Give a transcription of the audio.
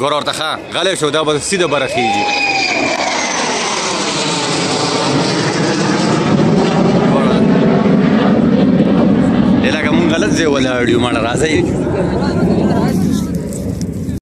گرار تخه غلی شو دا به سیده برخیجی دلګه مونږ غلط ځای ولاړ یو مړه راځي